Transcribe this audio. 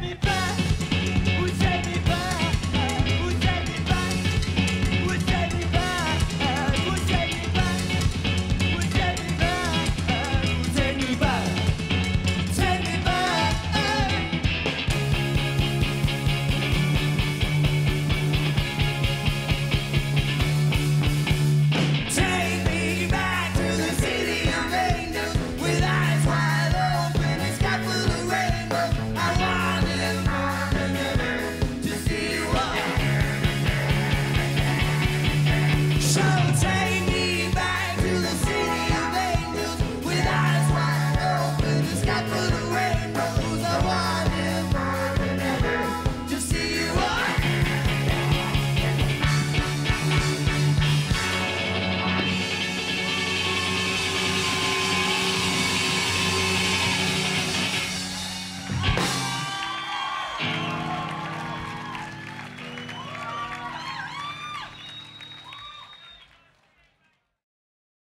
baby.